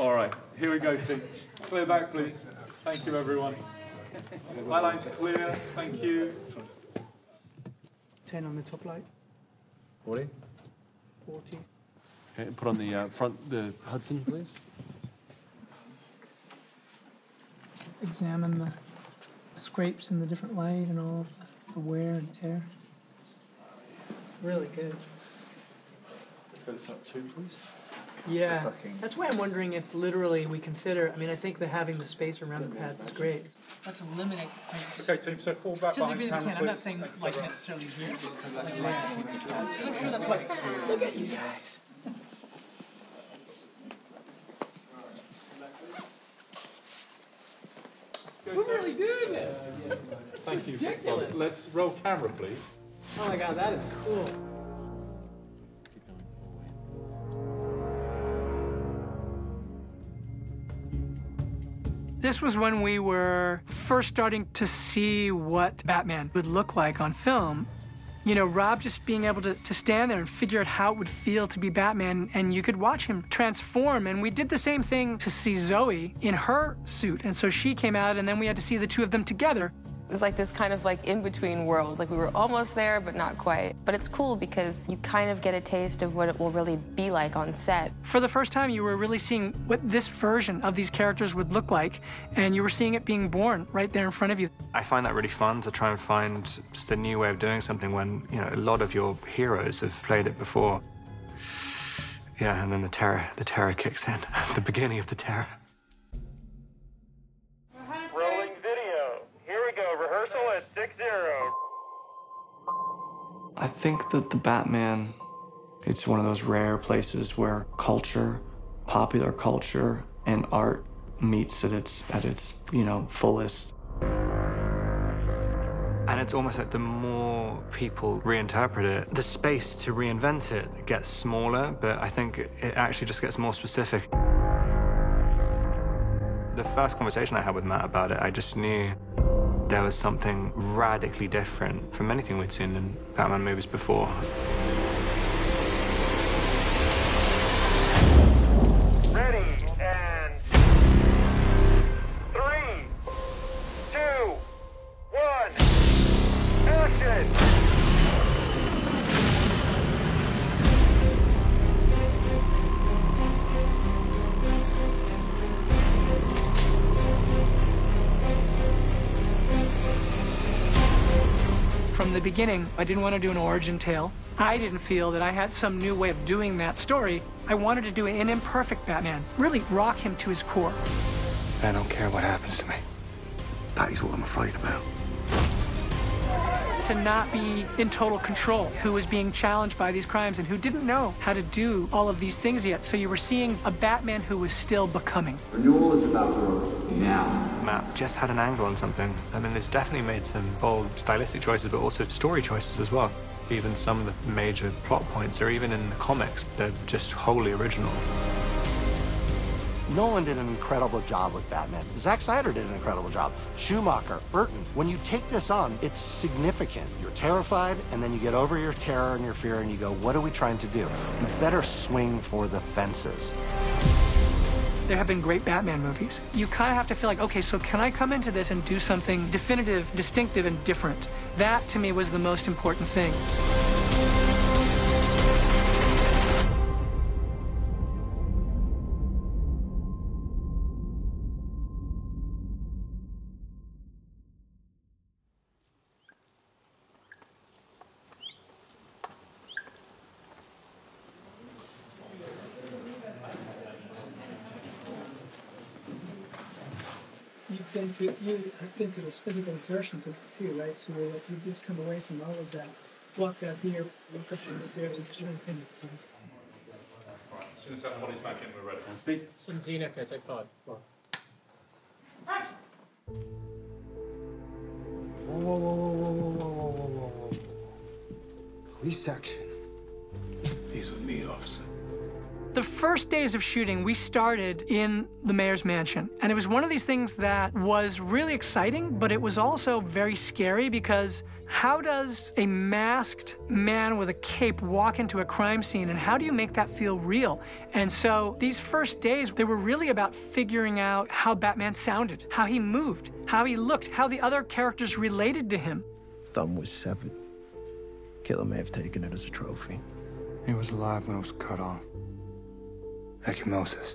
All right, here we go, team. Clear back, please. Thank you, everyone. My line's clear. Thank you. 10 on the top light, 40. 40. Okay, put on the uh, front, the Hudson, please. Examine the scrapes in the different light and all the wear and tear. It's really good. Let's go to shot two, please. Yeah, that's why I'm wondering if literally we consider, I mean, I think that having the space around the pads is great. Let's eliminate things. Okay, team, so fall back To the behind degree that we camera, can, I'm not saying Thanks, like everyone. necessarily here. I'm sure that's what, look at you guys. We're really doing this. Thank you. ridiculous. Let's roll camera, please. Oh my god, that is cool. This was when we were first starting to see what Batman would look like on film. You know, Rob just being able to, to stand there and figure out how it would feel to be Batman, and you could watch him transform. And we did the same thing to see Zoe in her suit. And so she came out, and then we had to see the two of them together. It was like this kind of like in between world. Like we were almost there, but not quite. But it's cool because you kind of get a taste of what it will really be like on set. For the first time, you were really seeing what this version of these characters would look like, and you were seeing it being born right there in front of you. I find that really fun to try and find just a new way of doing something when, you know, a lot of your heroes have played it before. Yeah, and then the terror, the terror kicks in. At the beginning of the terror. I think that the Batman, it's one of those rare places where culture, popular culture, and art meets at its at its you know fullest. And it's almost like the more people reinterpret it, the space to reinvent it gets smaller, but I think it actually just gets more specific. The first conversation I had with Matt about it, I just knew there was something radically different from anything we'd seen in Batman movies before. Beginning, I didn't want to do an origin tale. I didn't feel that I had some new way of doing that story. I wanted to do an imperfect Batman, really rock him to his core. I don't care what happens to me. That is what I'm afraid about. To not be in total control, who was being challenged by these crimes and who didn't know how to do all of these things yet. So you were seeing a Batman who was still becoming. Renewal is about growth now. Matt just had an angle on something. I mean, it's definitely made some bold stylistic choices, but also story choices as well. Even some of the major plot points, or even in the comics, they're just wholly original. Nolan did an incredible job with Batman. Zack Snyder did an incredible job. Schumacher, Burton. When you take this on, it's significant. You're terrified, and then you get over your terror and your fear, and you go, what are we trying to do? You better swing for the fences. There have been great Batman movies. You kind of have to feel like, okay, so can I come into this and do something definitive, distinctive, and different? That, to me, was the most important thing. You've been through, you've been through this physical exertion too, too, right? So that you just come away from all of that, walk out here, walk up the stairs, and it's everything. As soon as everybody's back in, we're ready. Speed. 17, okay, take five. Whoa, whoa, whoa, whoa, whoa, whoa, whoa, whoa, whoa, whoa. Police action. He's with me, officer. The The first days of shooting, we started in the mayor's mansion. And it was one of these things that was really exciting, but it was also very scary because how does a masked man with a cape walk into a crime scene and how do you make that feel real? And so these first days, they were really about figuring out how Batman sounded, how he moved, how he looked, how the other characters related to him. Thumb was severed. Killer may have taken it as a trophy. He was alive when it was cut off. Ecchymosis.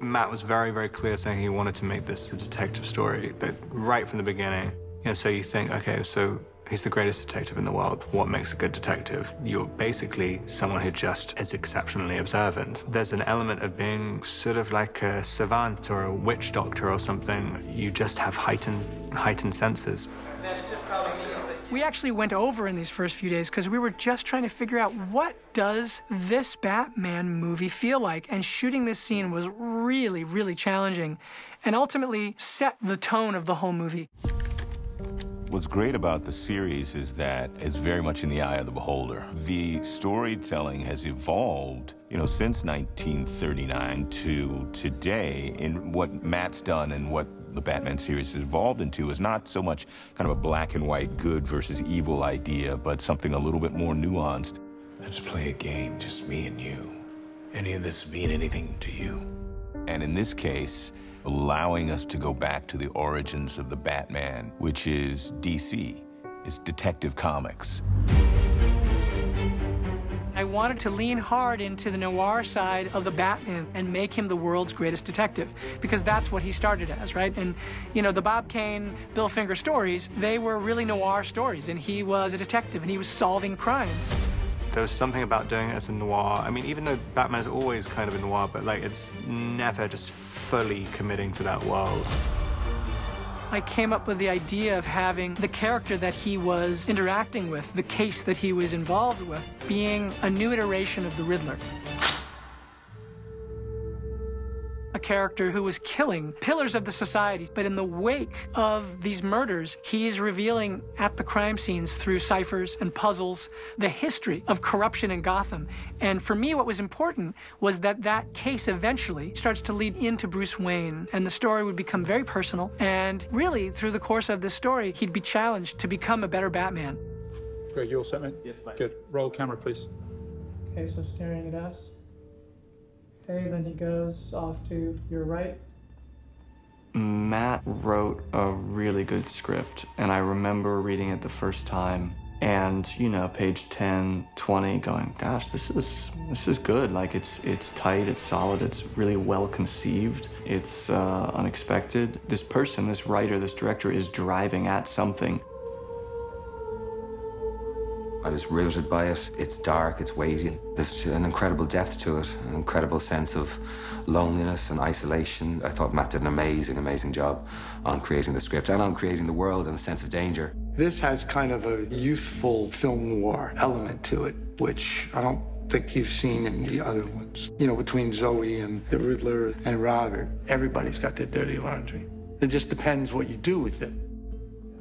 Matt was very, very clear saying he wanted to make this a detective story, that right from the beginning. You know, so you think, okay, so he's the greatest detective in the world. What makes a good detective? You're basically someone who just is exceptionally observant. There's an element of being sort of like a savant or a witch doctor or something. You just have heightened, heightened senses. We actually went over in these first few days because we were just trying to figure out what does this Batman movie feel like? And shooting this scene was really, really challenging and ultimately set the tone of the whole movie. What's great about the series is that it's very much in the eye of the beholder. The storytelling has evolved, you know, since 1939 to today in what Matt's done and what the Batman series has evolved into is not so much kind of a black and white good versus evil idea, but something a little bit more nuanced. Let's play a game, just me and you. Any of this mean anything to you? And in this case, allowing us to go back to the origins of the Batman, which is DC, is Detective Comics. I wanted to lean hard into the noir side of the Batman and make him the world's greatest detective because that's what he started as, right? And, you know, the Bob Kane, Bill Finger stories, they were really noir stories, and he was a detective and he was solving crimes. There was something about doing it as a noir. I mean, even though Batman is always kind of a noir, but like it's never just fully committing to that world. I came up with the idea of having the character that he was interacting with, the case that he was involved with, being a new iteration of the Riddler. Character who was killing pillars of the society, but in the wake of these murders, he's revealing at the crime scenes through ciphers and puzzles the history of corruption in Gotham. And for me, what was important was that that case eventually starts to lead into Bruce Wayne, and the story would become very personal. And really, through the course of this story, he'd be challenged to become a better Batman. Greg, you all set, mate? Yes, mate. Good. Roll camera, please. Okay, so staring at us. Okay, then he goes off to your right. Matt wrote a really good script, and I remember reading it the first time. And you know, page 10, 20, going, "Gosh, this is this is good. Like it's it's tight, it's solid, it's really well conceived, it's uh, unexpected. This person, this writer, this director is driving at something. I was riveted by it. It's dark, it's weighty. There's an incredible depth to it, an incredible sense of loneliness and isolation. I thought Matt did an amazing, amazing job on creating the script and on creating the world and the sense of danger. This has kind of a youthful film noir element to it, which I don't think you've seen in the other ones. You know, between Zoe and the Riddler and Robert, everybody's got their dirty laundry. It just depends what you do with it.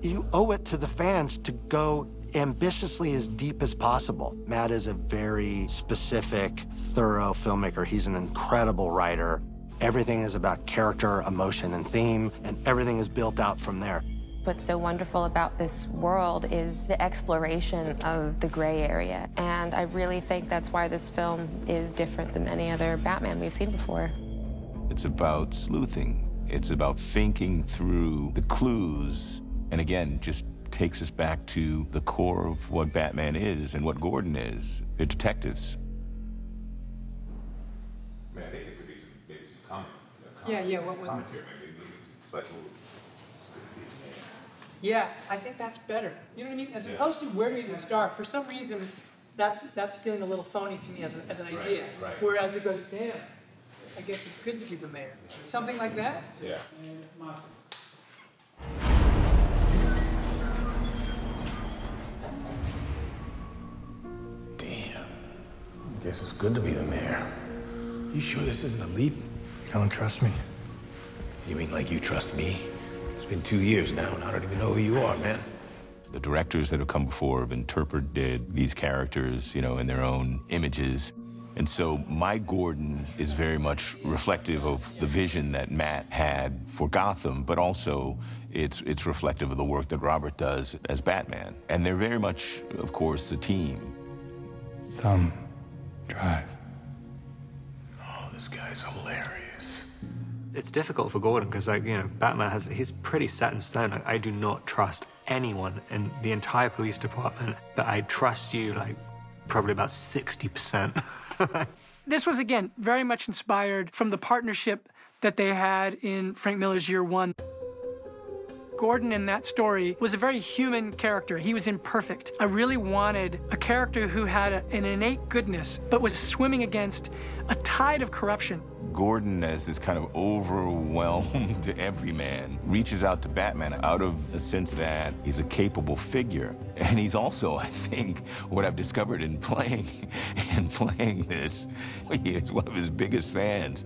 You owe it to the fans to go ambitiously as deep as possible. Matt is a very specific, thorough filmmaker. He's an incredible writer. Everything is about character, emotion, and theme, and everything is built out from there. What's so wonderful about this world is the exploration of the gray area. And I really think that's why this film is different than any other Batman we've seen before. It's about sleuthing. It's about thinking through the clues. And again, just takes us back to the core of what Batman is and what Gordon is. They're detectives. I mean, I think there could be some, maybe some comment. Uh, yeah, yeah, what would- Commentary, maybe, maybe. Oh, yeah, I think that's better. You know what I mean? As Yeah. opposed to where does it start? For some reason, that's that's feeling a little phony to me as, a, as an Right, idea. right. Whereas it goes, damn, I guess it's good to be the mayor. Something like that. Yeah. Guess it's good to be the mayor. You sure this isn't a leap? You don't trust me? You mean like you trust me? It's been two years now, and I don't even know who you are, man. The directors that have come before have interpreted these characters, you know, in their own images. And so my Gordon is very much reflective of the vision that Matt had for Gotham, but also it's, it's reflective of the work that Robert does as Batman. And they're very much, of course, a team. Thumb drive. Oh, this guy's hilarious. It's difficult for Gordon because, like, you know, Batman has, he's pretty set in stone. Like, I do not trust anyone in the entire police department, but I trust you, like, probably about 60%. This was, again, very much inspired from the partnership that they had in Frank Miller's Year One. Gordon in that story was a very human character. He was imperfect. I really wanted a character who had a, an innate goodness, but was swimming against a tide of corruption. Gordon, as this kind of overwhelmed everyman, reaches out to Batman out of the sense that he's a capable figure. And he's also, I think, what I've discovered in playing in playing this, he is one of his biggest fans.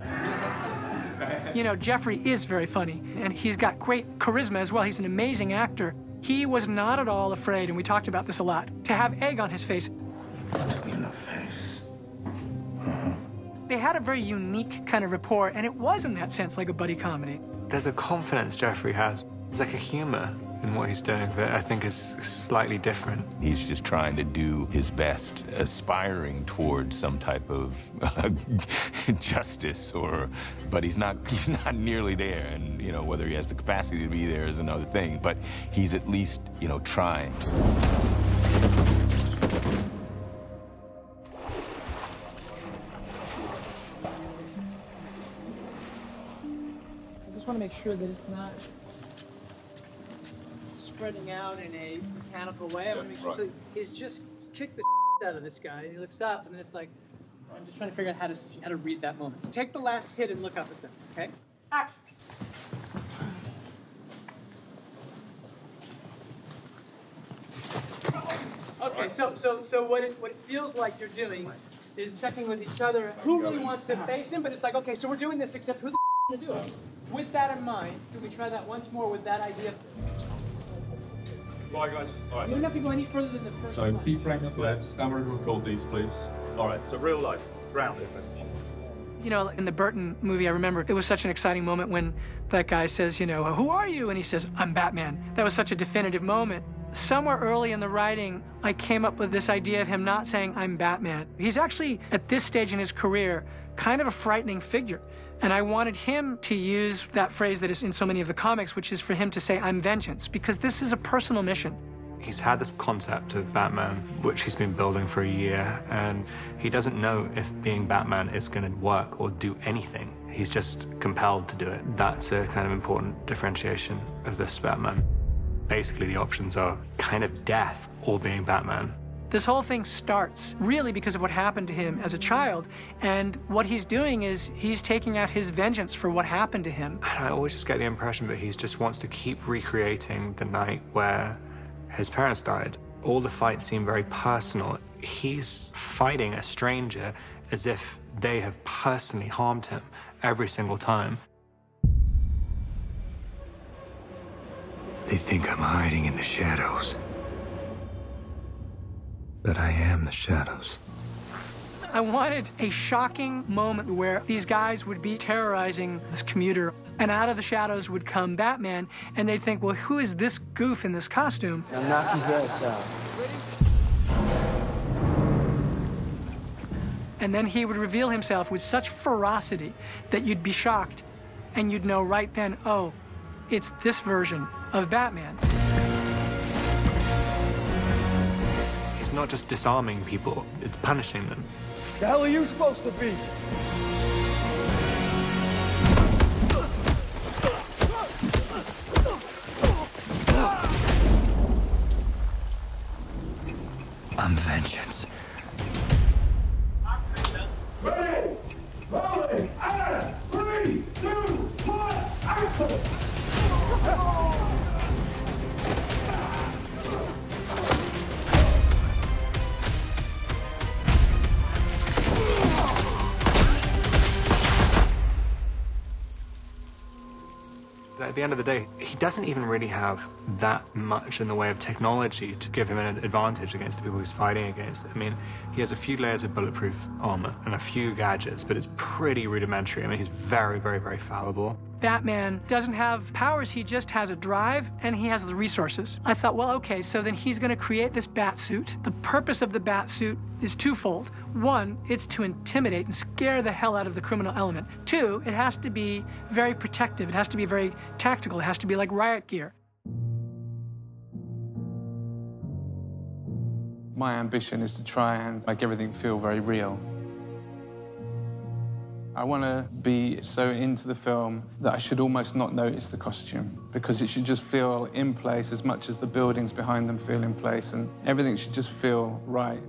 You know, Jeffrey is very funny, and he's got great charisma as well. He's an amazing actor. He was not at all afraid, and we talked about this a lot, to have egg on his face. In the face. They had a very unique kind of rapport, and it was, in that sense, like a buddy comedy. There's a confidence Jeffrey has. It's like a humor in what he's doing that I think is slightly different. He's just trying to do his best, aspiring towards some type of uh, justice, or, but he's not, he's not nearly there. And, you know, whether he has the capacity to be there is another thing, but he's at least, you know, trying. I just want to make sure that it's not spreading out in a mechanical way. I want to make sure so he's just kicked the out of this guy. and He looks up, and it's like I'm just trying to figure out how to see, how to read that moment. So take the last hit and look up at them. Okay. Action. Okay, so so so what it what it feels like you're doing is checking with each other who really wants to face him, but it's like okay, so we're doing this, except who the to do it. With that in mind, do we try that once more with that idea? Right, guys. All right. You don't have to go any further than the first So one. key frames left. Camera record these, please. All right. So real life, grounded. You know, in the Burton movie, I remember it was such an exciting moment when that guy says, you know, who are you? And he says, I'm Batman. That was such a definitive moment. Somewhere early in the writing, I came up with this idea of him not saying, I'm Batman. He's actually, at this stage in his career, kind of a frightening figure. And I wanted him to use that phrase that is in so many of the comics, which is for him to say, I'm vengeance, because this is a personal mission. He's had this concept of Batman, which he's been building for a year, and he doesn't know if being Batman is going to work or do anything. He's just compelled to do it. That's a kind of important differentiation of this Batman. Basically, the options are kind of death or being Batman. This whole thing starts really because of what happened to him as a child, and what he's doing is he's taking out his vengeance for what happened to him. And I always just get the impression that he just wants to keep recreating the night where his parents died. All the fights seem very personal. He's fighting a stranger as if they have personally harmed him every single time. They think I'm hiding in the shadows. But I am the shadows. I wanted a shocking moment where these guys would be terrorizing this commuter, and out of the shadows would come Batman, and they'd think, well, who is this goof in this costume? Now knock his ass out. And then he would reveal himself with such ferocity that you'd be shocked, and you'd know right then, oh, it's this version of Batman. Not just disarming people, it's punishing them. The hell are you supposed to be? The end of the day, he doesn't even really have that much in the way of technology to give him an advantage against the people he's fighting against. I mean, he has a few layers of bulletproof armor and a few gadgets, but it's pretty rudimentary. I mean, he's very, very, very fallible. Batman doesn't have powers, he just has a drive and he has the resources. I thought, well, okay, so then he's going to create this bat suit. The purpose of the bat suit is twofold. One, it's to intimidate and scare the hell out of the criminal element. Two, it has to be very protective, it has to be very tactical, it has to be like riot gear. My ambition is to try and make everything feel very real. I want to be so into the film that I should almost not notice the costume because it should just feel in place as much as the buildings behind them feel in place and everything should just feel right.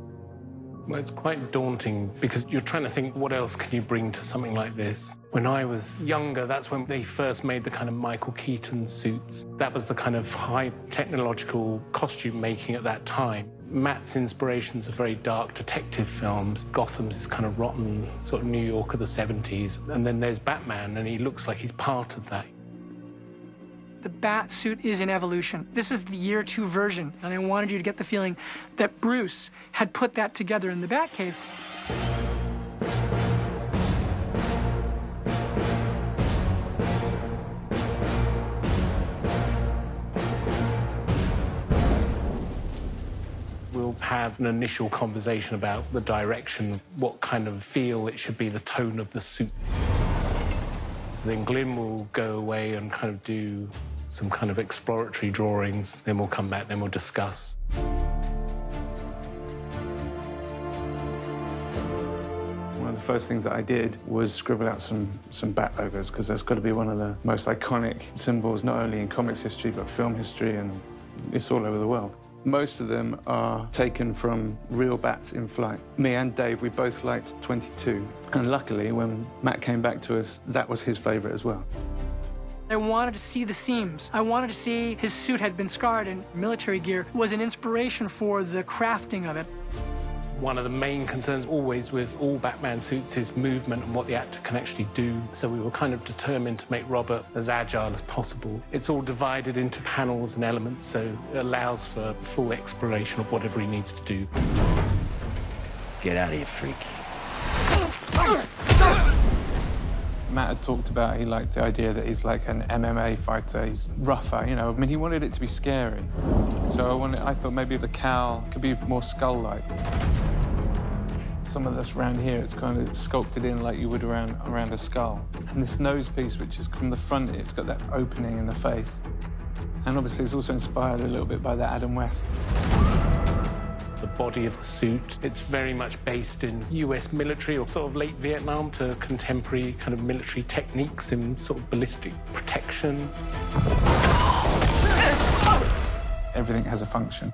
Well, it's quite daunting because you're trying to think what else can you bring to something like this. When I was younger, that's when they first made the kind of Michael Keaton suits. That was the kind of high technological costume making at that time. Matt's inspirations are very dark detective films. Gotham's this kind of rotten sort of New York of the 70s. And then there's Batman, and he looks like he's part of that. The bat suit is an evolution. This is the year two version, and I wanted you to get the feeling that Bruce had put that together in the Batcave. We'll have an initial conversation about the direction, what kind of feel it should be, the tone of the suit. So then Glyn will go away and kind of do some kind of exploratory drawings. Then we'll come back, then we'll discuss. One of the first things that I did was scribble out some, some bat logos because that's got to be one of the most iconic symbols, not only in comics history, but film history, and it's all over the world. Most of them are taken from real bats in flight. Me and Dave, we both liked 22. And luckily, when Matt came back to us, that was his favorite as well. I wanted to see the seams. I wanted to see his suit had been scarred, and military gear was an inspiration for the crafting of it. One of the main concerns always with all Batman suits is movement and what the actor can actually do. So we were kind of determined to make Robert as agile as possible. It's all divided into panels and elements, so it allows for full exploration of whatever he needs to do. Get out of here, freak. Matt had talked about he liked the idea that he's like an MMA fighter. He's rougher, you know. I mean, he wanted it to be scary. So I wanted, I thought maybe the cowl could be more skull-like. Some of this around here, it's kind of sculpted in like you would around around a skull. And this nose piece, which is from the front, it's got that opening in the face. And obviously, it's also inspired a little bit by that Adam West the body of the suit. It's very much based in US military or sort of late Vietnam to contemporary kind of military techniques in sort of ballistic protection. Everything has a function.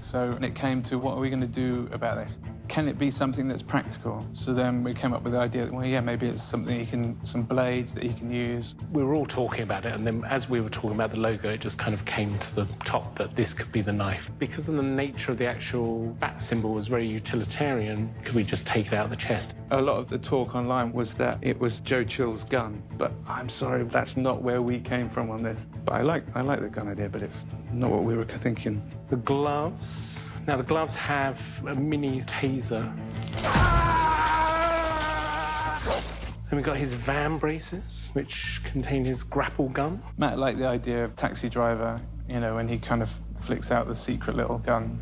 So it came to what are we going to do about this? Can it be something that's practical? So then we came up with the idea that, well, yeah, maybe it's something he can, some blades that he can use. We were all talking about it, and then as we were talking about the logo, it just kind of came to the top that this could be the knife. Because of the nature of the actual bat symbol was very utilitarian, could we just take it out of the chest? A lot of the talk online was that it was Joe Chill's gun, but I'm sorry, that's not where we came from on this. But I like, I like the gun idea, but it's not what we were thinking. The gloves. Now, the gloves have a mini taser. Then we've got his van braces, which contain his grapple gun. Matt liked the idea of Taxi Driver, you know, when he kind of flicks out the secret little gun.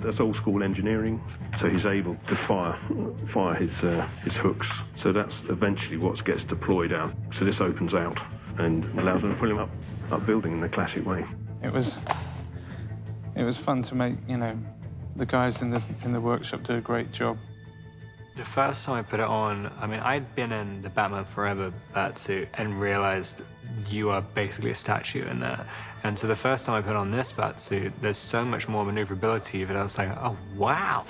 That's old school engineering, so he's able to fire fire his uh, his hooks. So that's eventually what gets deployed out. So this opens out and allows them to pull him up up building in the classic way. It was it was fun to make. You know, the guys in the in the workshop do a great job. The first time I put it on, I mean, I'd been in the Batman Forever bat suit and realized you are basically a statue in there. And so the first time I put on this bat suit, there's so much more maneuverability that I was like, oh, wow.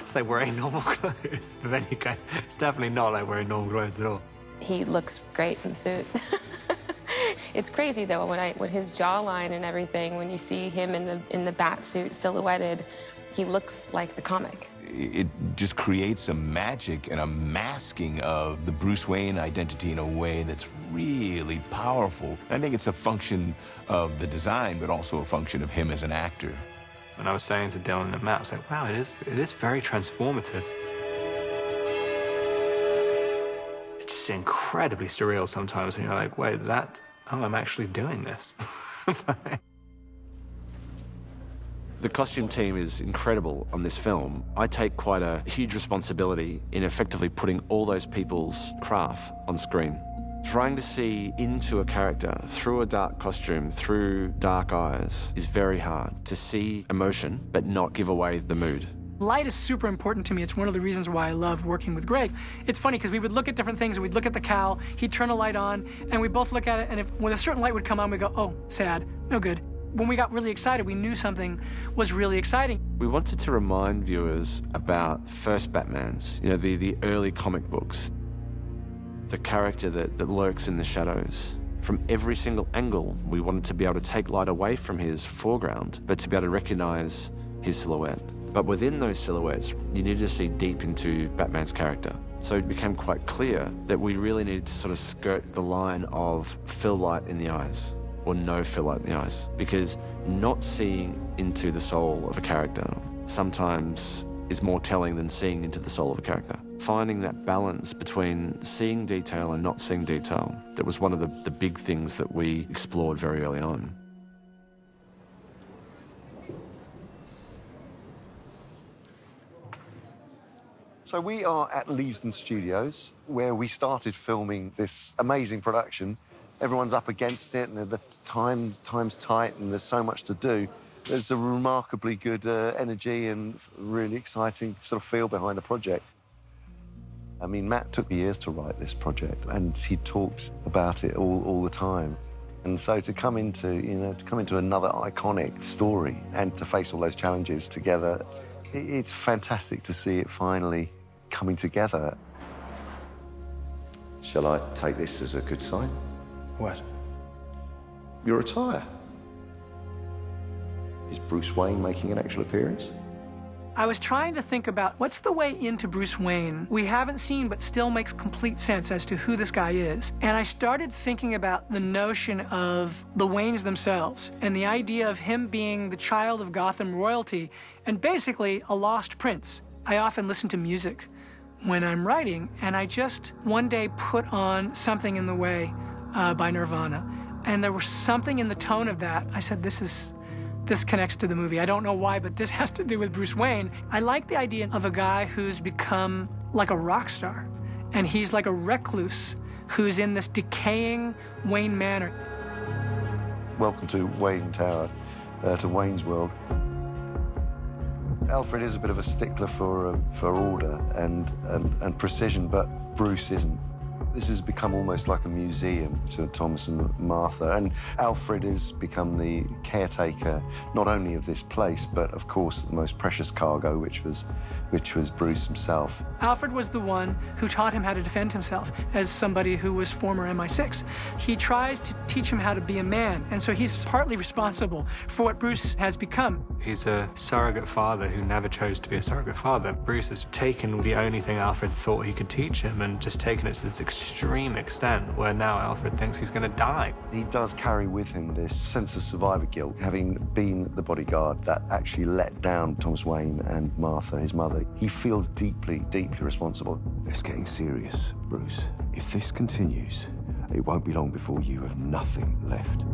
It's like wearing normal clothes of any kind. It's definitely not like wearing normal clothes at all. He looks great in the suit. it's crazy though when I with his jawline and everything when you see him in the in the bat suit silhouetted He looks like the comic. It just creates a magic and a masking of the Bruce Wayne identity in a way that's really powerful. I think it's a function of the design, but also a function of him as an actor. When I was saying to Dylan and Matt, I was like, wow, it is, it is very transformative. It's just incredibly surreal sometimes, and you're like, wait, that, oh, I'm actually doing this. The costume team is incredible on this film. I take quite a huge responsibility in effectively putting all those people's craft on screen. Trying to see into a character through a dark costume, through dark eyes, is very hard. To see emotion, but not give away the mood. Light is super important to me. It's one of the reasons why I love working with Greg. It's funny because we would look at different things and we'd look at the cowl, he'd turn a light on, and we both look at it, and if when a certain light would come on, we'd go, oh, sad, no good. When we got really excited, we knew something was really exciting. We wanted to remind viewers about first Batmans, you know, the, the early comic books, the character that, that lurks in the shadows. From every single angle, we wanted to be able to take light away from his foreground, but to be able to recognize his silhouette. But within those silhouettes, you needed to see deep into Batman's character. So it became quite clear that we really needed to sort of skirt the line of fill light in the eyes or no fill light in the eyes. Because not seeing into the soul of a character sometimes is more telling than seeing into the soul of a character. Finding that balance between seeing detail and not seeing detail, that was one of the, the big things that we explored very early on. So we are at Leavesden Studios, where we started filming this amazing production. Everyone's up against it, and the time time's tight, and there's so much to do. There's a remarkably good uh, energy and really exciting sort of feel behind the project. I mean, Matt took years to write this project, and he talks about it all, all the time. And so to come into, you know, to come into another iconic story and to face all those challenges together, it's fantastic to see it finally coming together. Shall I take this as a good sign? What? Your attire. Is Bruce Wayne making an actual appearance? I was trying to think about what's the way into Bruce Wayne we haven't seen but still makes complete sense as to who this guy is. And I started thinking about the notion of the Waynes themselves and the idea of him being the child of Gotham royalty and basically a lost prince. I often listen to music when I'm writing, and I just one day put on Something in the Way uh, by Nirvana. And there was something in the tone of that. I said, this is this connects to the movie. I don't know why, but this has to do with Bruce Wayne. I like the idea of a guy who's become like a rock star, and he's like a recluse who's in this decaying Wayne Manor. Welcome to Wayne Tower, uh, to Wayne's World. Alfred is a bit of a stickler for uh, for order and, and and precision, but Bruce isn't. This has become almost like a museum to Thomas and Martha, and Alfred has become the caretaker not only of this place, but of course the most precious cargo, which was, which was Bruce himself. Alfred was the one who taught him how to defend himself as somebody who was former MI6. He tries to teach him how to be a man, and so he's partly responsible for what Bruce has become. He's a surrogate father who never chose to be a surrogate father. Bruce has taken the only thing Alfred thought he could teach him and just taken it to this extreme extent where now Alfred thinks he's going to die. He does carry with him this sense of survivor guilt, having been the bodyguard that actually let down Thomas Wayne and Martha, his mother. He feels deeply, deeply responsible. It's getting serious, Bruce. If this continues, it won't be long before you have nothing left.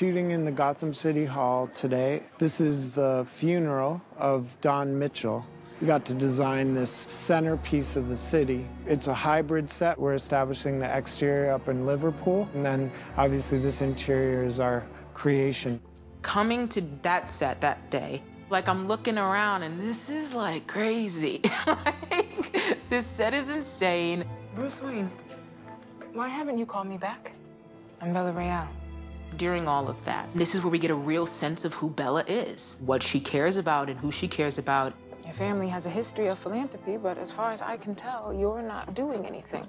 Shooting in the Gotham City Hall today. This is the funeral of Don Mitchell. We got to design this centerpiece of the city. It's a hybrid set. We're establishing the exterior up in Liverpool, and then obviously this interior is our creation. Coming to that set that day, like I'm looking around and this is like crazy. like, this set is insane. Bruce Wayne, why haven't you called me back? I'm Bella Real. During all of that, this is where we get a real sense of who Bella is, what she cares about and who she cares about. Your family has a history of philanthropy, but as far as I can tell, you're not doing anything.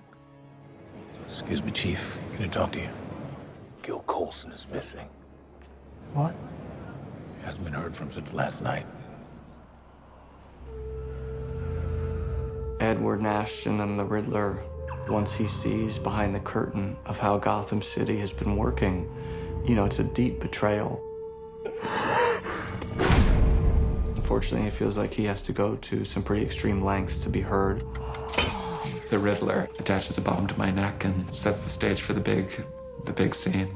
Excuse me, Chief. Can I talk to you? Gil Colson is missing. What? Hasn't been heard from since last night. Edward Nashton and the Riddler, once he sees behind the curtain of how Gotham City has been working, you know, it's a deep betrayal. Unfortunately, it feels like he has to go to some pretty extreme lengths to be heard. The Riddler attaches a bomb to my neck and sets the stage for the big, the big scene.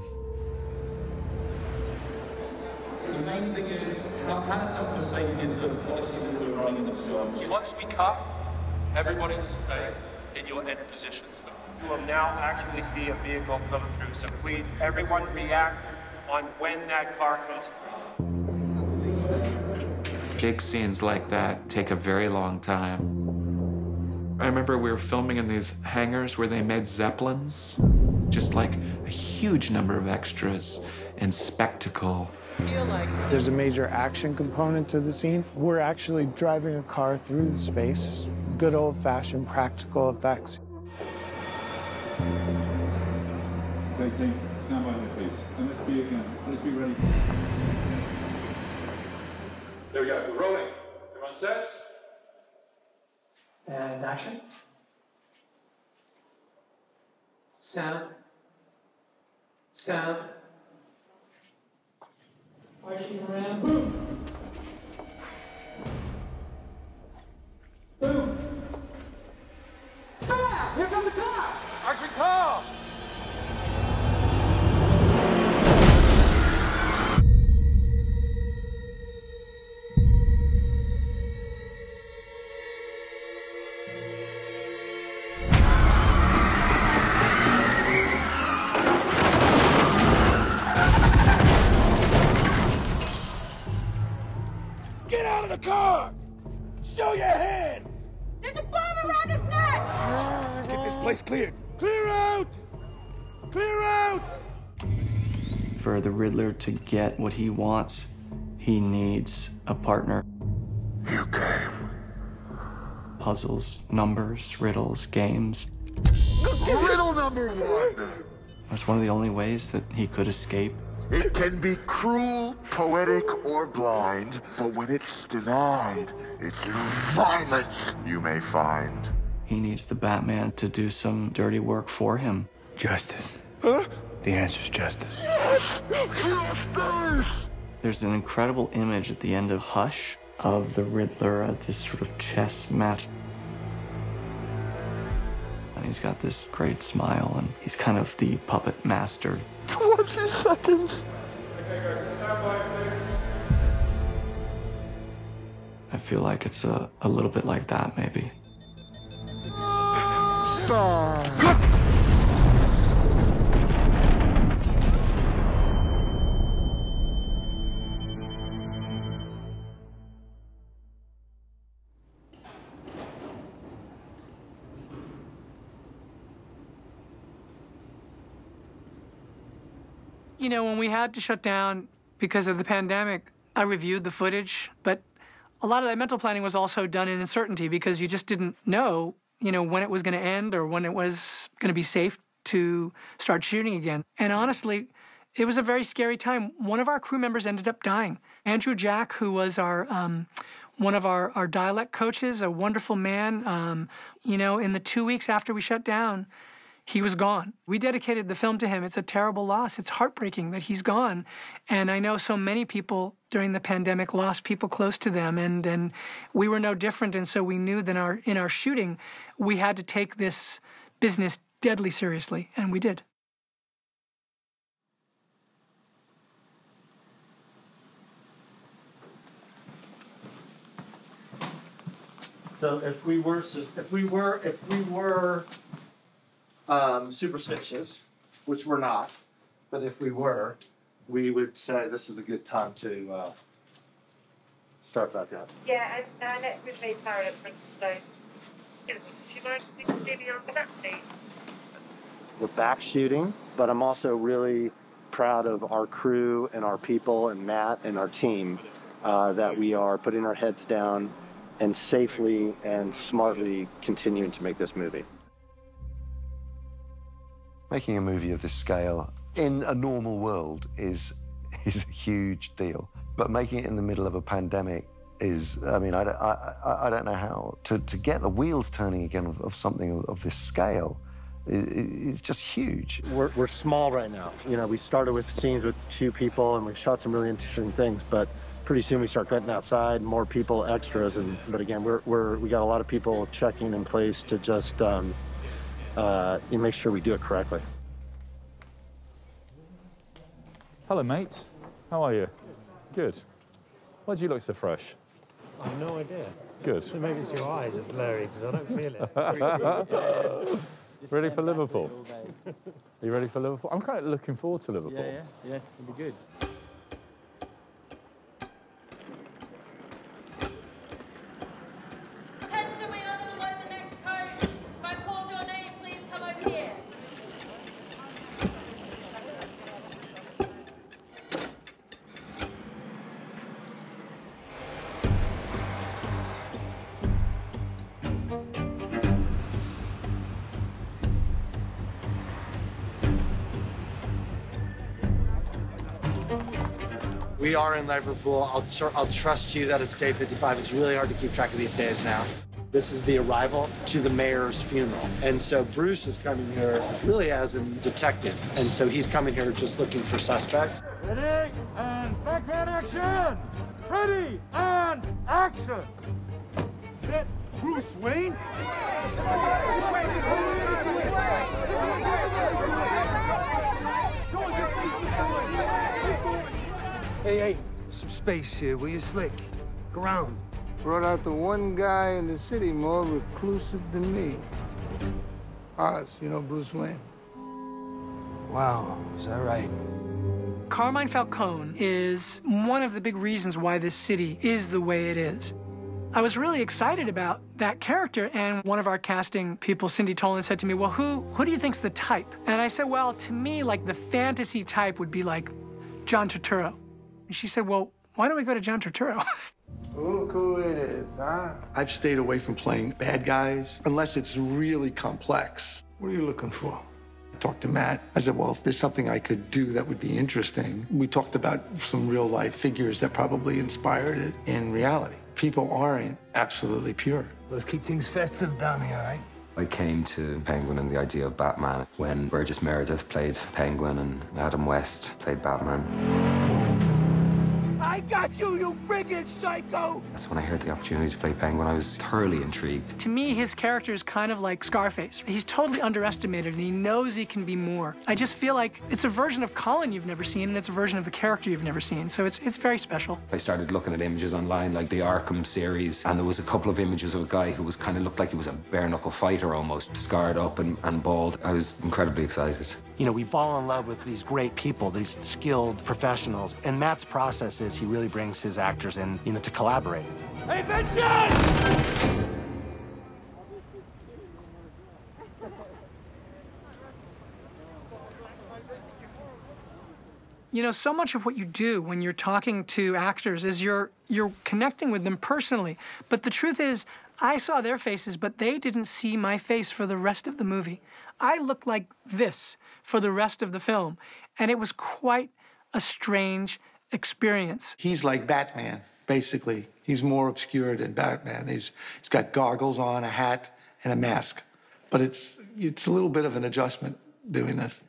The main thing is how hands-on for safety is the policy that we're running in this job. Once we cut, everybody will stay in your end positions. You will now actually see a vehicle come through, so please, everyone react on when that car comes through. Big scenes like that take a very long time. I remember we were filming in these hangars where they made zeppelins, just like a huge number of extras and spectacle. There's a major action component to the scene. We're actually driving a car through the space. Good old-fashioned practical effects. Okay, team, stand by me, please. And let's be again. Let's be ready. There we go. We're rolling. Everyone set? And action. Stab. Stab. Arching around. Boom. Boom. Ah! Here comes the car! To get what he wants, he needs a partner. You came. Puzzles, numbers, riddles, games. Riddle number one! That's one of the only ways that he could escape. It can be cruel, poetic, or blind, but when it's denied, it's violence you may find. He needs the Batman to do some dirty work for him. Justice. Huh? The answer's justice. Yes! Justice! There's an incredible image at the end of Hush of the Riddler at this sort of chess match. And he's got this great smile, and he's kind of the puppet master. 20 seconds. I feel like it's a, a little bit like that, maybe. You know, when we had to shut down because of the pandemic, I reviewed the footage, but a lot of that mental planning was also done in uncertainty because you just didn't know, you know, when it was going to end or when it was going to be safe to start shooting again. And honestly, it was a very scary time. One of our crew members ended up dying. Andrew Jack, who was our um, one of our, our dialect coaches, a wonderful man. Um, you know, in the two weeks after we shut down, he was gone. We dedicated the film to him. It's a terrible loss. It's heartbreaking that he's gone. And I know so many people during the pandemic lost people close to them and and we were no different and so we knew that our in our shooting we had to take this business deadly seriously and we did. So if we were, if we were, if we were um, superstitious, which we're not, but if we were, we would say this is a good time to uh, start back up. Yeah, and uh, next with me, Sarah at Prince, so yeah, would you mind to do me on that, please? We're back shooting, but I'm also really proud of our crew and our people and Matt and our team uh, that we are putting our heads down and safely and smartly continuing to make this movie. Making a movie of this scale in a normal world is is a huge deal, but making it in the middle of a pandemic is, I mean, I, I, I, don't know how to, to get the wheels turning again of, of something of, of this scale. It's just huge. We're, we're small right now. You know, we started with scenes with two people and we shot some really interesting things, but pretty soon we start cutting outside, more people, extras, and but again, we're, we're we got a lot of people checking in place to just um, uh, you make sure we do it correctly. Hello, mate. How are you? Good. Why do you look so fresh? I've no idea. Good. So maybe it's your eyes are blurry because I don't feel it. ready for Liverpool? Are you ready for Liverpool? I'm kind of looking forward to Liverpool. Yeah, yeah, yeah. It'll be good. Are in Liverpool. I'll, tr- I'll trust you that it's day 55. It's really hard to keep track of these days now. This is the arrival to the mayor's funeral. And so Bruce is coming here really as a detective. And so he's coming here just looking for suspects. Ready and background action! Ready and action! Hit Bruce Wayne. Hey, hey, some space here, will you, Slick? Go around. Brought out the one guy in the city more reclusive than me. Oz, you know Bruce Wayne? Wow, is that right? Carmine Falcone is one of the big reasons why this city is the way it is. I was really excited about that character, and one of our casting people, Cindy Tolan, said to me, Well, who, who do you think's the type? And I said, Well, to me, like the fantasy type would be like John Turturro. And she said, Well, why don't we go to John Turturro? Look who it is, huh? I've stayed away from playing bad guys unless it's really complex. What are you looking for? I talked to Matt. I said, well, if there's something I could do that would be interesting. We talked about some real life figures that probably inspired it in reality. People aren't absolutely pure. Let's keep things festive down here, right? I came to Penguin and the idea of Batman when Burgess Meredith played Penguin and Adam West played Batman. I got you, you friggin' psycho! That's when I heard the opportunity to play Penguin. I was thoroughly intrigued. to me, his character is kind of like Scarface. He's totally underestimated and he knows he can be more. I just feel like it's a version of Colin you've never seen and it's a version of the character you've never seen. So it's, it's very special. I started looking at images online, like the Arkham series, and there was a couple of images of a guy who was kind of looked like he was a bare knuckle fighter almost, scarred up and, and bald. I was incredibly excited. You know, we fall in love with these great people, these skilled professionals. And Matt's process is he really brings his actors in, you know, to collaborate. Hey, Vincent! You know, so much of what you do when you're talking to actors is you're you're connecting with them personally. But the truth is, I saw their faces, but they didn't see my face for the rest of the movie. I looked like this for the rest of the film, and it was quite a strange experience. He's like Batman, basically. He's more obscure than Batman. He's, he's got goggles on, a hat, and a mask. But it's, it's a little bit of an adjustment doing this.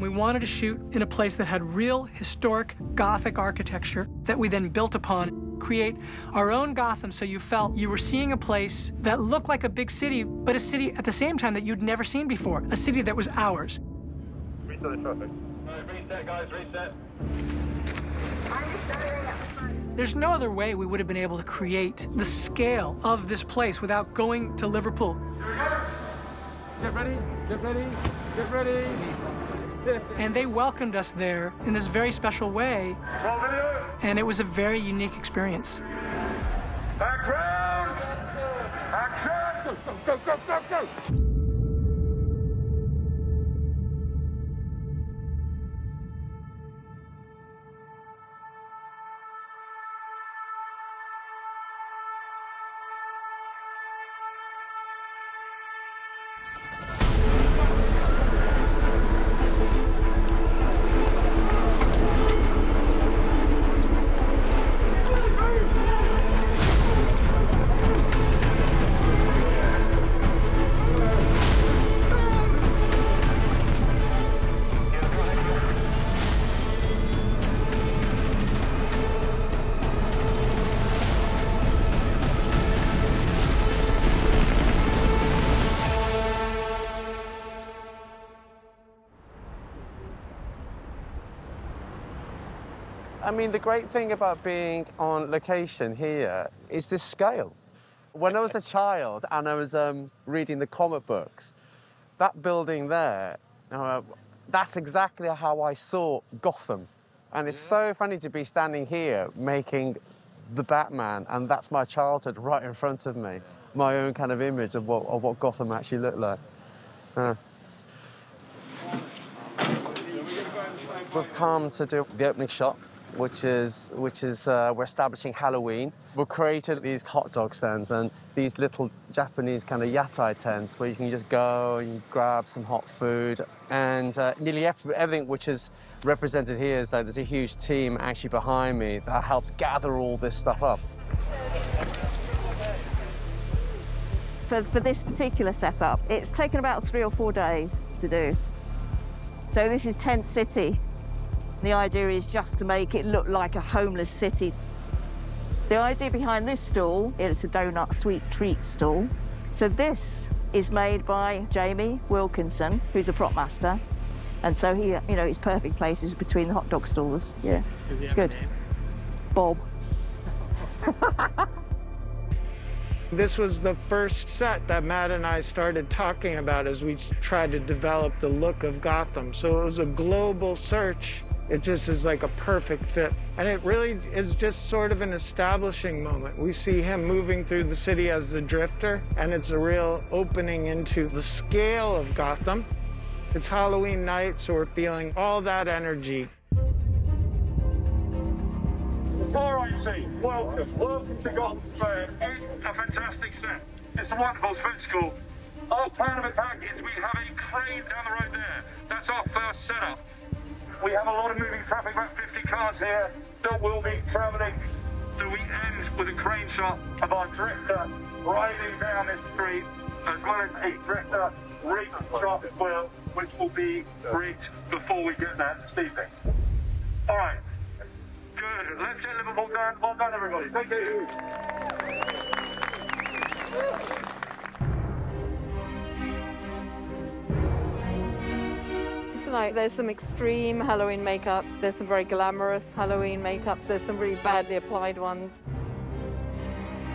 We wanted to shoot in a place that had real historic Gothic architecture that we then built upon, create our own Gotham so you felt you were seeing a place that looked like a big city, but a city at the same time that you'd never seen before, a city that was ours. Reset the traffic. Reset, guys, reset. There's no other way we would have been able to create the scale of this place without going to Liverpool. Get ready, get ready, get ready. And they welcomed us there in this very special way. And it was a very unique experience. Background! Action! Go, go, go, go, I mean, the great thing about being on location here is this scale. When I was a child and I was um, reading the comic books, that building there, uh, that's exactly how I saw Gotham. And it's so funny to be standing here making the Batman, and that's my childhood right in front of me. My own kind of image of what, of what Gotham actually looked like. Uh. We've come to do the opening shot which is which is uh, we're establishing Halloween. We've created these hot dog stands and these little Japanese kind of yatai tents where you can just go and grab some hot food. And uh, nearly everything which is represented here is that there's a huge team actually behind me that helps gather all this stuff up. For, for this particular setup, it's taken about three or four days to do. So this is Tent City, the idea is just to make it look like a homeless city. The idea behind this stall, it's a donut sweet treat stall. So this is made by Jamie Wilkinson, who's a prop master. And so he, you know, his perfect place is between the hot dog stalls. Yeah, it's good. Bob. This was the first set that Matt and I started talking about as we tried to develop the look of Gotham. So it was a global search it just is like a perfect fit. And it really is just sort of an establishing moment. We see him moving through the city as the drifter, and it's a real opening into the scale of Gotham. It's Halloween night, so we're feeling all that energy. All right, team, welcome. Welcome to Gotham Square. It's a fantastic set. It's a wonderful spectacle. Our plan of attack is we have a crane down the road there. That's our first setup. We have a lot of moving traffic, about 50 cars here that will be travelling. So we end with a crane shot of our drifter riding down this street, as well as a drifter rigged shot as well, which will be rigged before we get there this evening. All right. Good. Let's get Liverpool done. Well done, everybody. Thank you. Tonight. There's some extreme Halloween makeups, there's some very glamorous Halloween makeups, there's some really badly applied ones.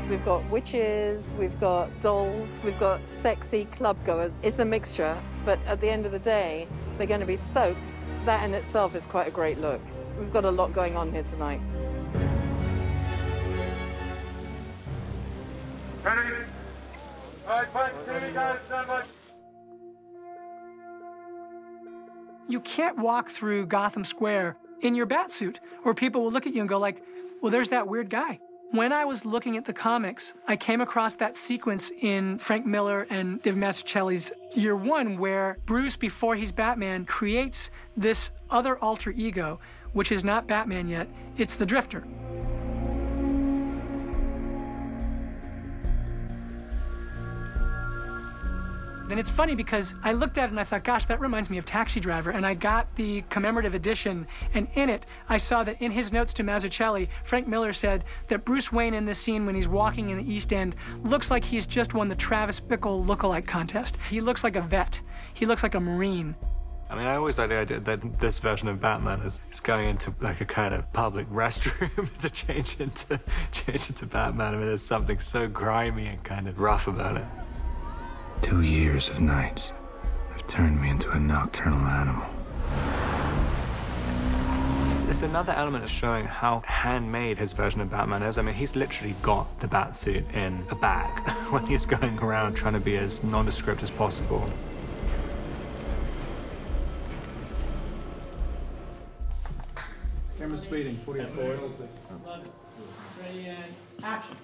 We've got witches, we've got dolls, we've got sexy club goers. It's a mixture, but at the end of the day, they're going to be soaked. That in itself is quite a great look. We've got a lot going on here tonight. Ready? All right, fine. Here we go. Stand by. You can't walk through Gotham Square in your bat suit, or people will look at you and go like, well, there's that weird guy. When I was looking at the comics, I came across that sequence in Frank Miller and Dave Mazzucchelli's Year One, where Bruce, before he's Batman, creates this other alter ego, which is not Batman yet. It's the Drifter. And it's funny because I looked at it and I thought, gosh, that reminds me of Taxi Driver. And I got the commemorative edition, and in it, I saw that in his notes to Mazzucchelli, Frank Miller said that Bruce Wayne in this scene when he's walking in the East End looks like he's just won the Travis Bickle look-alike contest. He looks like a vet. He looks like a Marine. I mean, I always like the idea that this version of Batman is, is going into like a kind of public restroom to change into change into Batman. I mean, there's something so grimy and kind of rough about it. Two years of nights have turned me into a nocturnal animal. It's another element of showing how handmade his version of Batman is. I mean, he's literally got the Batsuit in a bag when he's going around trying to be as nondescript as possible. Camera speeding, 48 forward. Ready and action.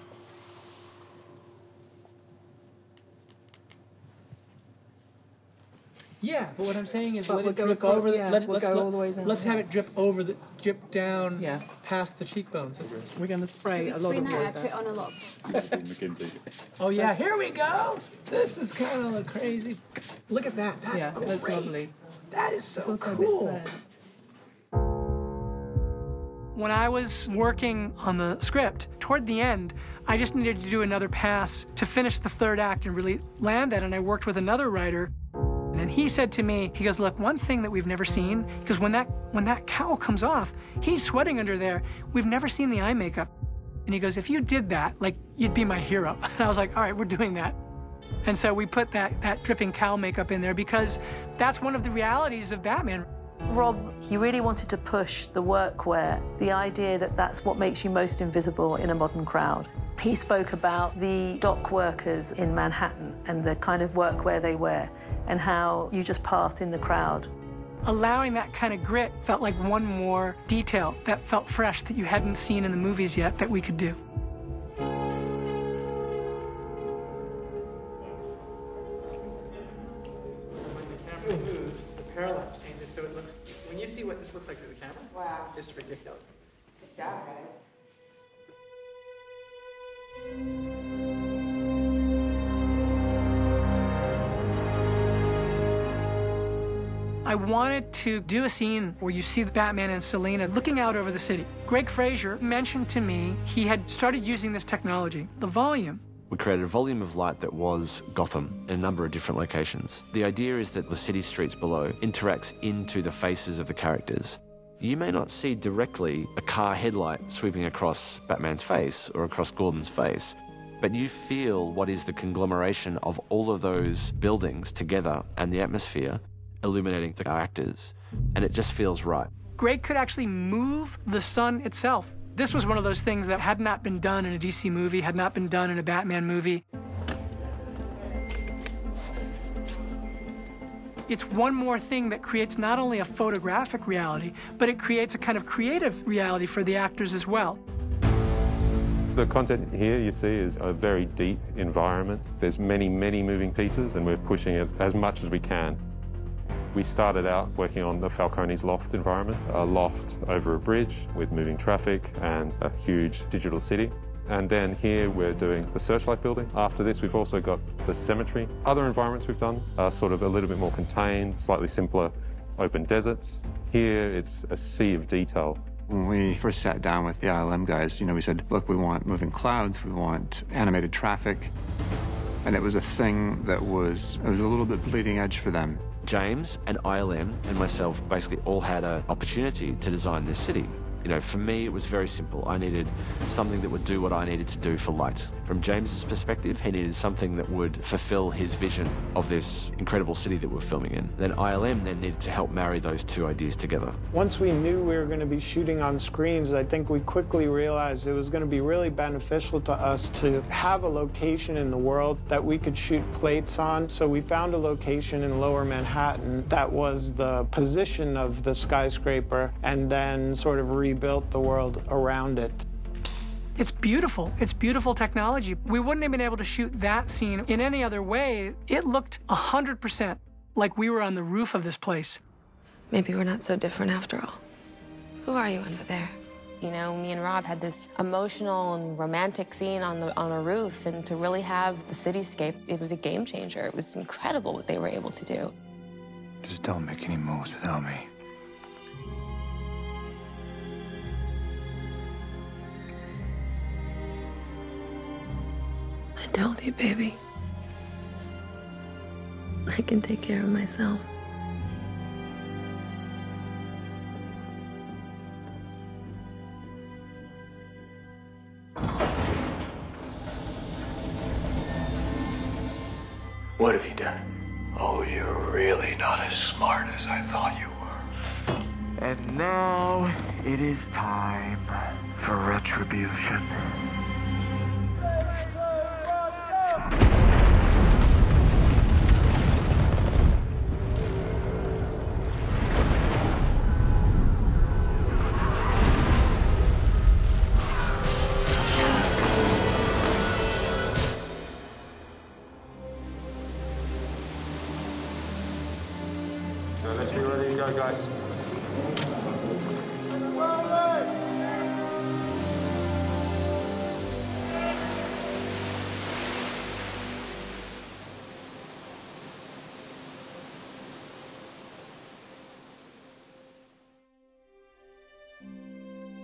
Yeah, but what I'm saying is But let we'll it drip across- over. The, yeah, let it, we'll let's, go let, all the way down, Let's have it drip over the drip down. Yeah. Past the cheekbones. We're going to spray a lot of water. on a lot. Oh yeah, here we go. This is kind of crazy. Look at that. That's yeah, great. that's lovely. That is so It's also a bit cool. When I was working on the script, toward the end, I just needed to do another pass to finish the third act and really land that. And I worked with another writer. And he said to me, he goes, look, one thing that we've never seen, because when that when that cowl comes off, he's sweating under there. We've never seen the eye makeup. And he goes, if you did that, like you'd be my hero. And I was like, all right, we're doing that. And so we put that that dripping cowl makeup in there because that's one of the realities of Batman. Rob, he really wanted to push the workwear, the idea that that's what makes you most invisible in a modern crowd. He spoke about the dock workers in Manhattan and the kind of workwear they wear and how you just pass in the crowd. allowing that kind of grit felt like one more detail that felt fresh that you hadn't seen in the movies yet that we could do. When the camera moves, the parallax changes so it looks. When you see what this looks like through the camera, wow, it's ridiculous. Good job, guys. I wanted to do a scene where you see Batman and Selina looking out over the city. Greig Fraser mentioned to me he had started using this technology, the volume. We created a volume of light that was Gotham in a number of different locations. The idea is that the city streets below interacts into the faces of the characters. You may not see directly a car headlight sweeping across Batman's face or across Gordon's face, but you feel what is the conglomeration of all of those buildings together and the atmosphere illuminating the actors, and it just feels right. Greig could actually move the sun itself. This was one of those things that had not been done in a DC movie, had not been done in a Batman movie. It's one more thing that creates not only a photographic reality, but it creates a kind of creative reality for the actors as well. The content here you see is a very deep environment. There's many, many moving pieces, and we're pushing it as much as we can. We started out working on the Falcone's loft environment, a loft over a bridge with moving traffic and a huge digital city. And then here we're doing the Searchlight building. After this, we've also got the cemetery. Other environments we've done are sort of a little bit more contained, slightly simpler open deserts. Here it's a sea of detail. When we first sat down with the ILM guys, you know, we said, look, we want moving clouds, we want animated traffic. And it was a thing that was, it was a little bit bleeding edge for them. James and ILM and myself basically all had an opportunity to design this city. You know, for me, it was very simple. I needed something that would do what I needed to do for light. From James's perspective, he needed something that would fulfill his vision of this incredible city that we're filming in. Then ILM then needed to help marry those two ideas together. Once we knew we were going to be shooting on screens, I think we quickly realized it was going to be really beneficial to us to have a location in the world that we could shoot plates on. So we found a location in lower Manhattan that was the position of the skyscraper and then sort of rebuilt the world around it. It's beautiful. It's beautiful technology. We wouldn't have been able to shoot that scene in any other way. It looked 100% like we were on the roof of this place. Maybe we're not so different after all. Who are you under there? You know, me and Rob had this emotional and romantic scene on the on a roof, and to really have the cityscape, it was a game changer. It was incredible what they were able to do. Just don't make any moves without me. told you, baby. I can take care of myself. What have you done? Oh, you're really not as smart as I thought you were. And now it is time for retribution.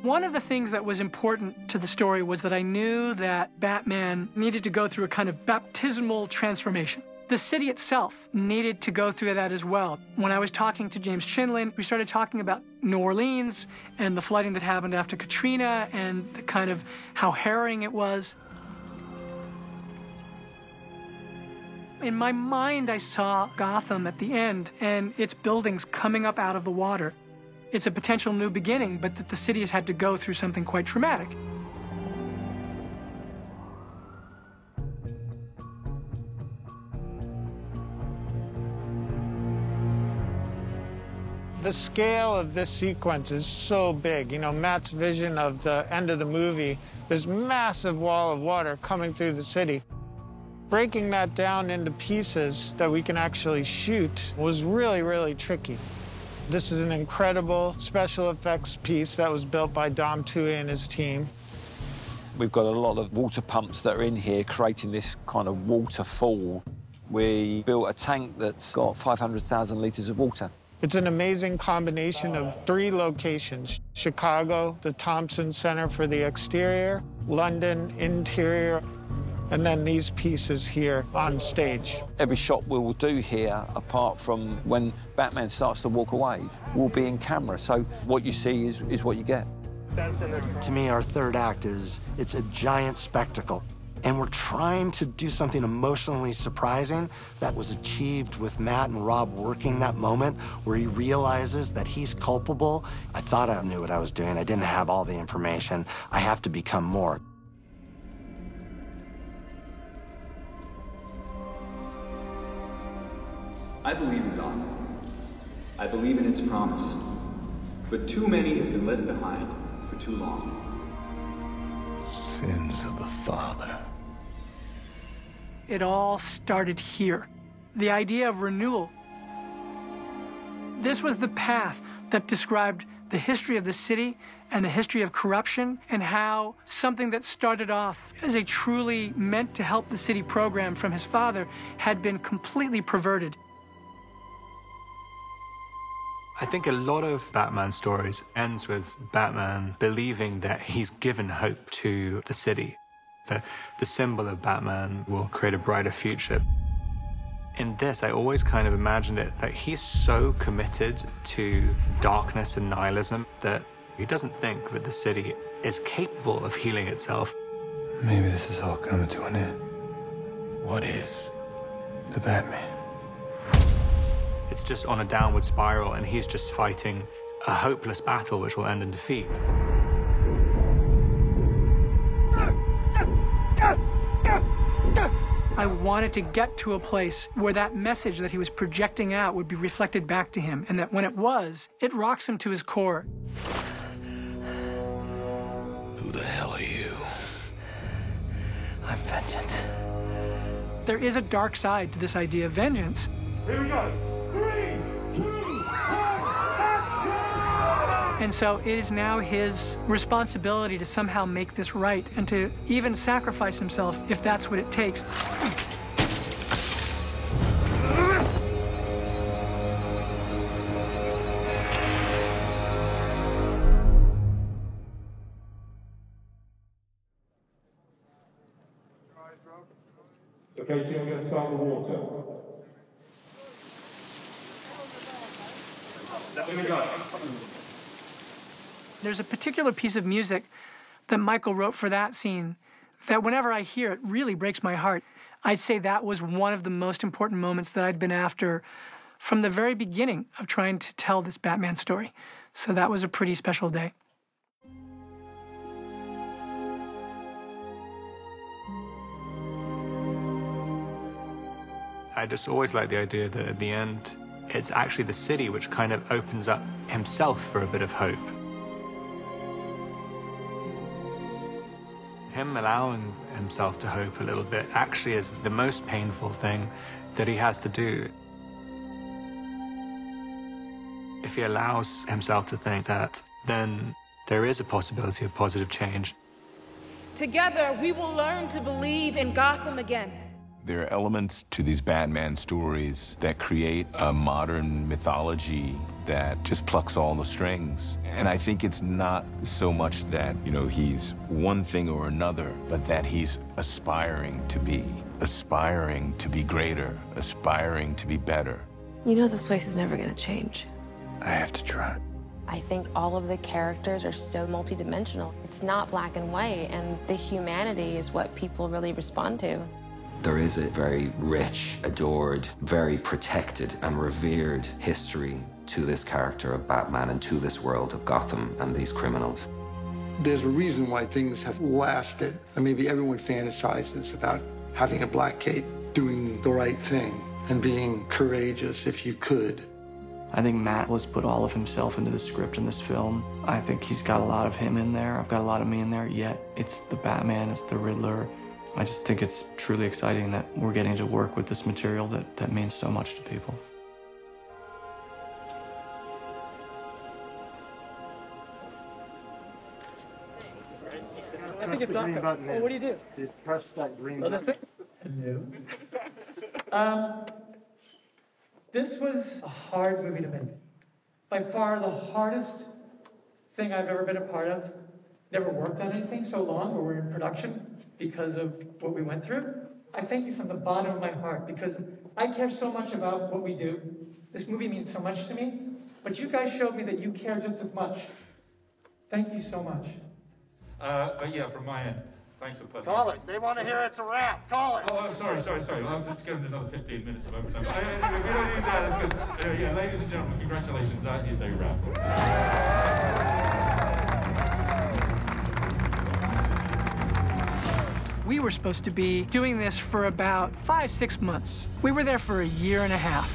One of the things that was important to the story was that I knew that Batman needed to go through a kind of baptismal transformation. The city itself needed to go through that as well. When I was talking to James Chinlund, we started talking about New Orleans and the flooding that happened after Katrina and the kind of how harrowing it was. In my mind, I saw Gotham at the end and its buildings coming up out of the water. It's a potential new beginning, but that the city has had to go through something quite traumatic. The scale of this sequence is so big. You know, Matt's vision of the end of the movie, this massive wall of water coming through the city. Breaking that down into pieces that we can actually shoot was really, really tricky. This is an incredible special effects piece that was built by Dom Tuohy and his team. We've got a lot of water pumps that are in here creating this kind of waterfall. We built a tank that's got 500,000 litres of water. It's an amazing combination of three locations Chicago, the Thompson Center for the exterior, London interior, and then these pieces here on stage. Every shot we will do here, apart from when Batman starts to walk away, will be in camera. So what you see is, is what you get. To me, our third act is it's a giant spectacle. And we're trying to do something emotionally surprising that was achieved with Matt and Rob working that moment where he realizes that he's culpable. I thought I knew what I was doing. I didn't have all the information. I have to become more. I believe in God. I believe in its promise. But too many have been left behind for too long. Sins of the father. It all started here. The idea of renewal. This was the path that described the history of the city and the history of corruption and how something that started off as a truly meant to help the city program from his father had been completely perverted. I think a lot of Batman stories ends with Batman believing that he's given hope to the city, that the symbol of Batman will create a brighter future. In this, I always kind of imagined it that he's so committed to darkness and nihilism that he doesn't think that the city is capable of healing itself. Maybe this is all coming to an end. What is the Batman? It's just on a downward spiral, and he's just fighting a hopeless battle which will end in defeat. I wanted to get to a place where that message that he was projecting out would be reflected back to him, and that when it was, it rocks him to his core. Who the hell are you? I'm vengeance. There is a dark side to this idea of vengeance. Here we go. And so it is now his responsibility to somehow make this right and to even sacrifice himself if that's what it takes. There's a particular piece of music that Michael wrote for that scene that whenever I hear it really breaks my heart. I'd say that was one of the most important moments that I'd been after from the very beginning of trying to tell this Batman story. So that was a pretty special day. I just always like the idea that at the end, it's actually the city which kind of opens up himself for a bit of hope. Him allowing himself to hope a little bit actually is the most painful thing that he has to do. If he allows himself to think that, then there is a possibility of positive change. Together, we will learn to believe in Gotham again. There are elements to these Batman stories that create a modern mythology that just plucks all the strings. And I think it's not so much that, you know, he's one thing or another, but that he's aspiring to be, aspiring to be greater, aspiring to be better. You know this place is never gonna change. I have to try. I think all of the characters are so multidimensional. It's not black and white, and the humanity is what people really respond to. There is a very rich, adored, very protected and revered history to this character of Batman and to this world of Gotham and these criminals. There's a reason why things have lasted. And maybe everyone fantasizes about having a black cape, doing the right thing, and being courageous if you could. I think Matt has put all of himself into the script in this film. I think he's got a lot of him in there. I've got a lot of me in there, yet it's the Batman, it's the Riddler, I just think it's truly exciting that we're getting to work with this material that, that means so much to people. I think it's not. Oh, what do you do? You press that green Oh, this thing? Hello. Um, this was a hard movie to make. By far the hardest thing I've ever been a part of. Never worked on anything so long where we're in production because of what we went through. I thank you from the bottom of my heart because I care so much about what we do. This movie means so much to me, but you guys showed me that you care just as much. Thank you so much. Uh, but yeah, from my end, thanks for putting Call it. They want to hear it's a wrap. Call it. Oh, I'm sorry, sorry, sorry. I was just giving another 15 minutes of overtime. I, I, we don't need that. That's good. Uh, yeah, ladies and gentlemen, congratulations. That is a wrap. We were supposed to be doing this for about five, six months. We were there for a year and a half.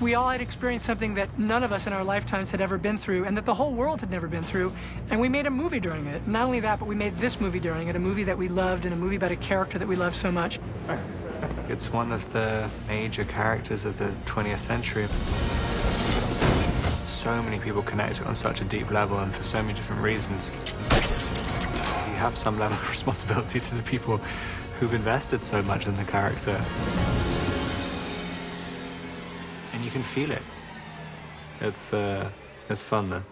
We all had experienced something that none of us in our lifetimes had ever been through and that the whole world had never been through. And we made a movie during it. Not only that, but we made this movie during it, a movie that we loved and a movie about a character that we love so much. It's one of the major characters of the 20th century. So many people connect to it on such a deep level and for so many different reasons have some level of responsibility to the people who've invested so much in the character. And you can feel it. It's, uh, it's fun, though.